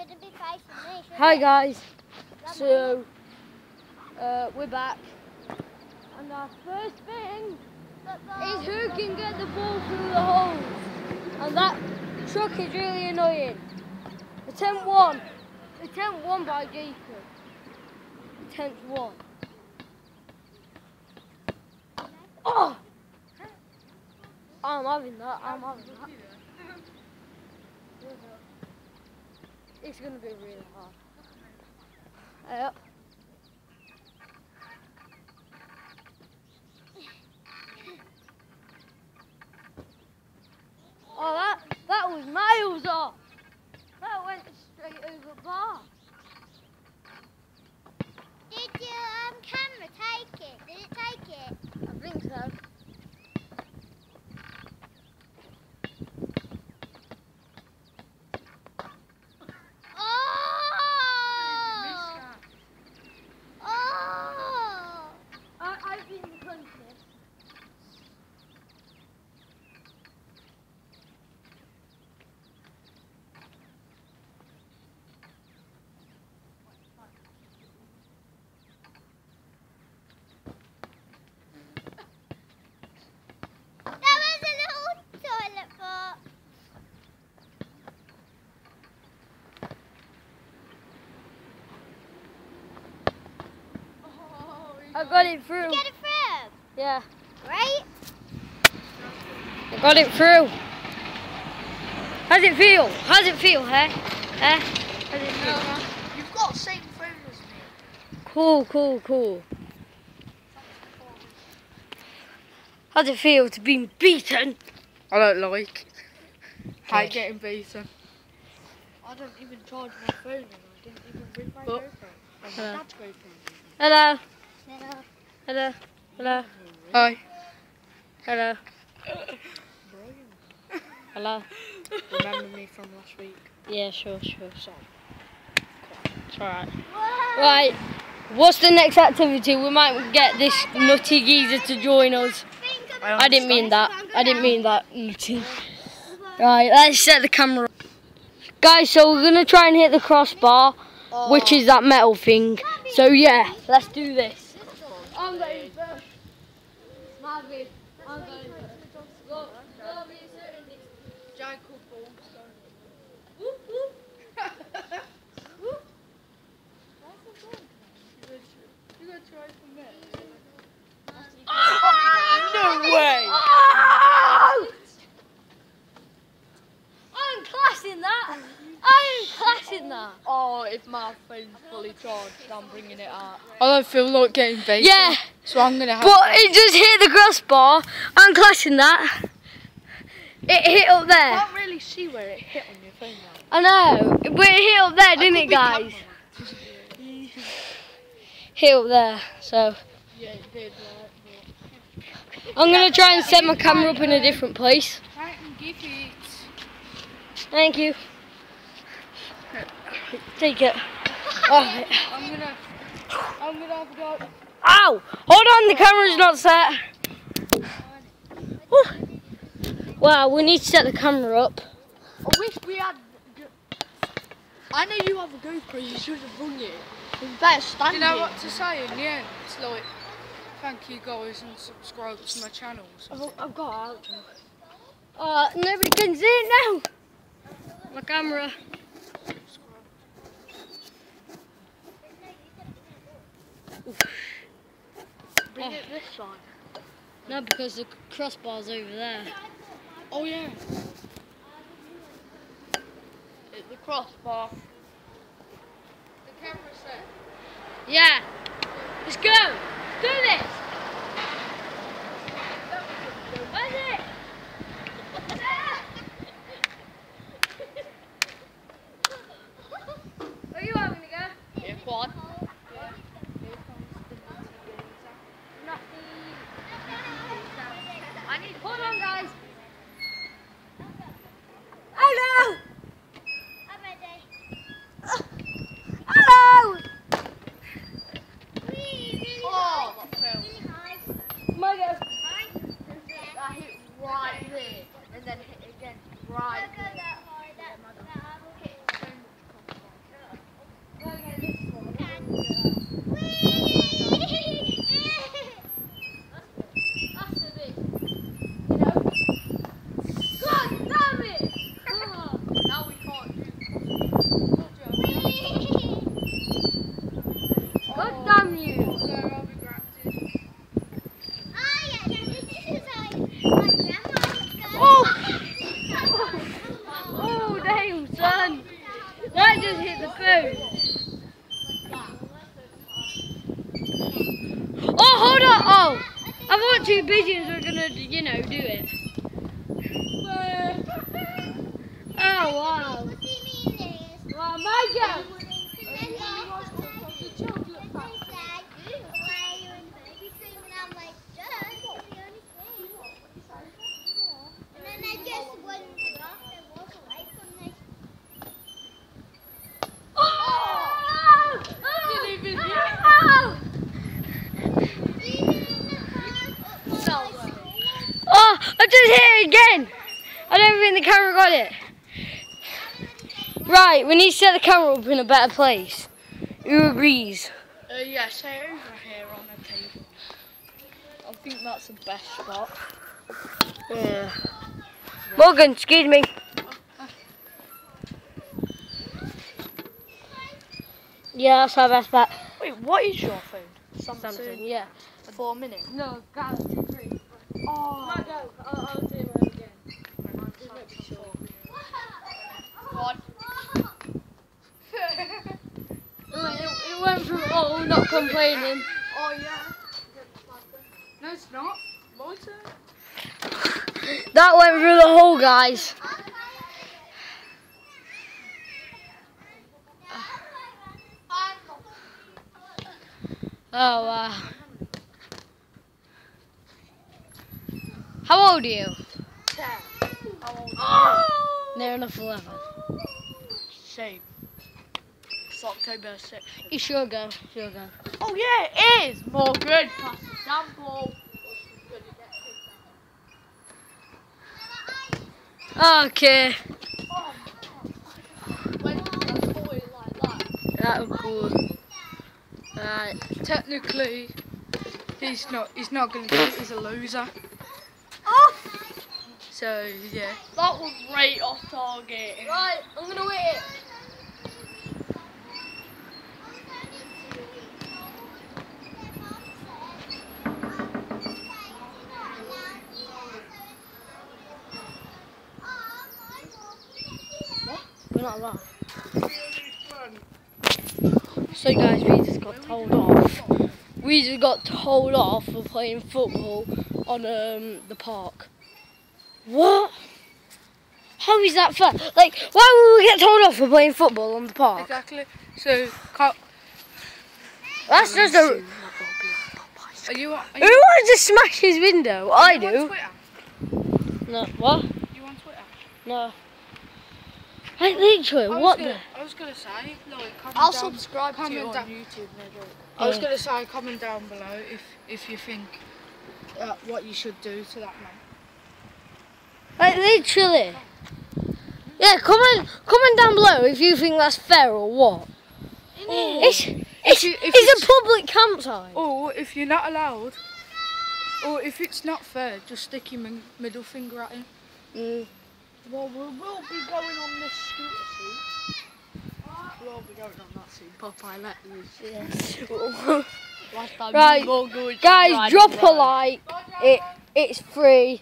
shouldn't be facing me. Hi guys. So uh, we're back, and our first thing is who can get the ball through the holes, and that truck is really annoying. Attempt one. Attempt one by Jacob. Attempt one. Oh! I'm having that. I'm having that. It's gonna be really hard. Yep. Oh, that that was miles off. That went straight over bar. Did your um, camera take it? Did it take it? I think so. Oh! Oh! I, I've been punted. That was a little toilet box. I got it through. Get it through, Yeah, right? I got it through. How's it feel? How's it feel, huh? Huh? How's it feel? You've got the same phone as me. Cool, cool, cool. How's it feel to be beaten? I don't like. Hate Hate getting beaten. I don't even charge my phone and I didn't even bring my But- GoPro. And Hello. my dad's GoPro. Hello, Hello. hello, hello, Hi. hello, hello. Remember me from last week? Yeah, sure, sure. Sorry. It's alright. Right, what's the next activity? We might get this nutty geezer to join us. I didn't mean that. I didn't mean that. nutty. Right, let's set the camera up. Guys, so we're going to try and hit the crossbar, oh. which is that metal thing. So yeah, let's do this. I'm going first. Marvin, I'm going first. Go, go, be certain. Jacob Ball. Whoop, whoop. Whoop. You gotta try from there. Ah! No way. Ah! I'm classing that. I'm classing that. Oh, if my phone's fully charged, I'm bringing it out. I don't feel like getting beaten. Yeah, So I'm gonna have but it just hit the crossbar. I'm classing that. It hit up I there. can't really see where it hit on your phone now. I know, but it hit up there, didn't it, guys? Hit up there. So Yeah, it did. I'm gonna try and set my camera up in a different place. I give it. Thank you. Take it. Oh, I'm gonna. I'm gonna have a go. Ow! Hold on, the camera's not set. Whew. Wow, we need to set the camera up. I wish we had. I know you have a GoPro. You should have run it. It's better standing. You know what to say in the end? It's like, thank you guys and subscribe to my channel. I've, I've got out. Uh, nobody can see it now. My camera. Bring it this side. No, because the crossbar's over there. Oh yeah. Hit the crossbar. The camera set. Yeah. Let's go. Do this. Right. Just hit the phone. Oh, hold on. Oh, I thought two pigeons were gonna, you know, do it. Oh wow. Wow, Michael. Oh, I just hit it again. I don't think the camera got it. Right, we need to set the camera up in a better place. Who agrees? Uh, yeah, say over here on the table. I think that's the best spot. Yeah. Morgan, excuse me. Yeah, that's our best bet. Wait, what is your phone? Samsung. Something, yeah. Four minutes. No, Galaxy 3. Oh. it went through not complaining. Oh yeah. No, it's not. That went through the hole, guys. Oh, wow. How old are you? Ten. Oh. Near enough 11. Same. It's October 6th. You sure go, sure go. Oh yeah, it is. More good. Pass the sample. Okay, When I thought it like that. that was cool. Right. Technically, he's not. He's not going to. He's a loser. So yeah. That was right off target. Right, I'm gonna wait it. We're not allowed. So guys, we just got told off. We just got told off for playing football on um, the park. What? How is that fair? Like, why would we get told off for playing football on the park? Exactly. So, can't, That's just a. are you? Are Who wants to smash his window? I you do. Twitter? No, what? You on Twitter? No. Like literally, I was what gonna, the? I was gonna say, like, comment I'll down, subscribe to you on down- YouTube, no joke. I was gonna say, comment down below if if you think uh, what you should do to that man. Like literally. Yeah, comment comment down below if you think that's fair or what. It's it's, you- if it's a public campsite. Or if you're not allowed, or if it's not fair, just stick your middle finger at him. Mm. Well, we will be going on this scooter soon. We'll be going on that soon. Popeye, let loose. Last time Right, you go good, Guys, drop a like. It it's free.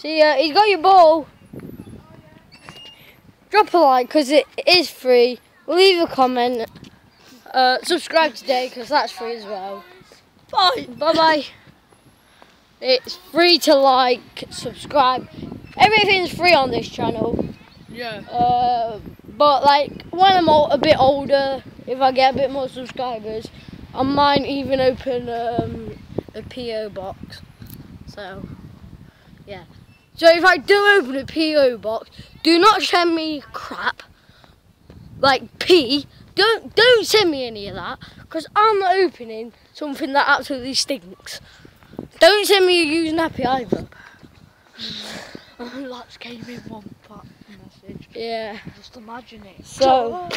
See, uh, he's got your ball. Drop a like because it is free. Leave a comment. Uh, subscribe today because that's free as well. Bye. Bye bye. It's free to like, subscribe. Everything's free on this channel. Yeah. Uh, but like when I'm a bit older, if I get a bit more subscribers, I might even open um, a PO box. So yeah. So if I do open a PO box, do not send me crap like P. Don't don't send me any of that because I'm not opening something that absolutely stinks. Don't send me a used nappy either. Lots came in one part message. Yeah. Just imagine it. So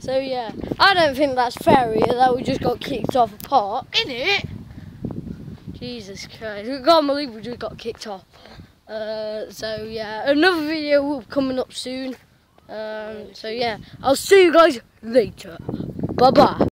so yeah, I don't think that's fair either that we just got kicked off a park. in it. Jesus Christ, I can't believe we just got kicked off. Uh, so yeah, another video will be coming up soon. Um, so yeah, I'll see you guys later. Bye bye.